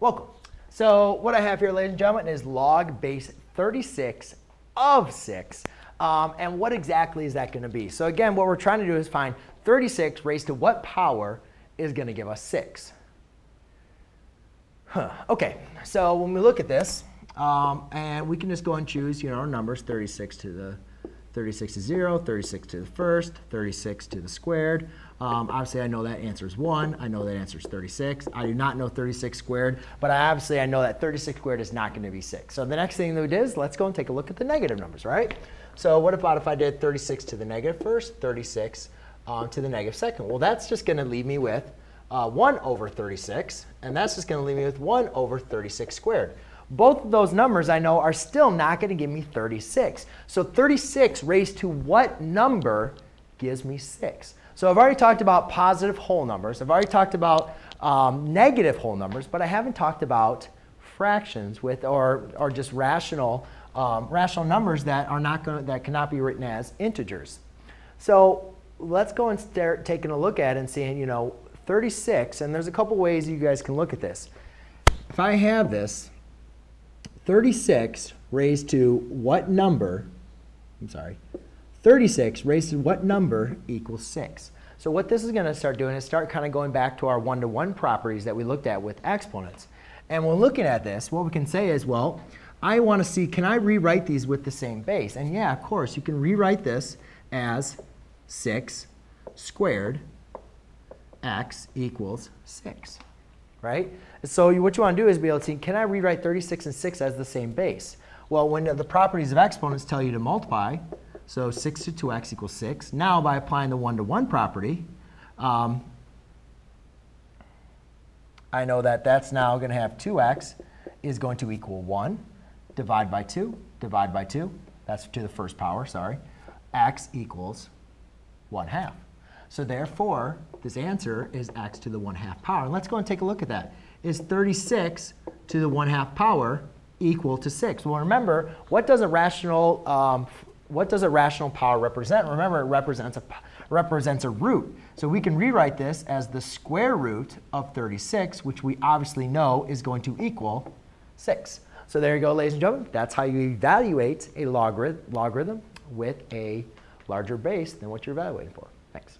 Welcome. So what I have here, ladies and gentlemen, is log base 36 of 6. Um, and what exactly is that going to be? So again, what we're trying to do is find 36 raised to what power is going to give us 6. Huh. Okay, so when we look at this, um, and we can just go and choose you know, our numbers, 36 to the 36 to 0, 36 to the first, 36 to the squared. Um, obviously, I know that answer is 1. I know that answer is 36. I do not know 36 squared, but I obviously I know that 36 squared is not going to be 6. So the next thing that we did is let's go and take a look at the negative numbers, right? So what about if I did 36 to the negative first, 36 um, to the negative second? Well, that's just going to leave me with uh, 1 over 36, and that's just going to leave me with 1 over 36 squared. Both of those numbers I know are still not going to give me 36. So 36 raised to what number gives me 6? So I've already talked about positive whole numbers. I've already talked about um, negative whole numbers, but I haven't talked about fractions with or, or just rational, um, rational numbers that, are not gonna, that cannot be written as integers. So let's go and start taking a look at it and seeing, you know, 36, and there's a couple ways you guys can look at this. If I have this, 36 raised to what number, I'm sorry, 36 raised to what number equals 6? So what this is going to start doing is start kind of going back to our one-to-one -one properties that we looked at with exponents. And when looking at this, what we can say is, well, I want to see, can I rewrite these with the same base? And yeah, of course, you can rewrite this as 6 squared x equals 6, right? So what you want to do is be able to see, can I rewrite 36 and 6 as the same base? Well, when the properties of exponents tell you to multiply, so 6 to 2x equals 6. Now, by applying the one-to-one -one property, um, I know that that's now going to have 2x is going to equal 1. Divide by 2, divide by 2. That's to the first power, sorry. x equals 1 half. So therefore, this answer is x to the 1 half power. And let's go and take a look at that. Is 36 to the 1 half power equal to 6? Well, remember, what does a rational, um, what does a rational power represent? Remember, it represents a, represents a root. So we can rewrite this as the square root of 36, which we obviously know is going to equal 6. So there you go, ladies and gentlemen. That's how you evaluate a logarit logarithm with a larger base than what you're evaluating for. Thanks.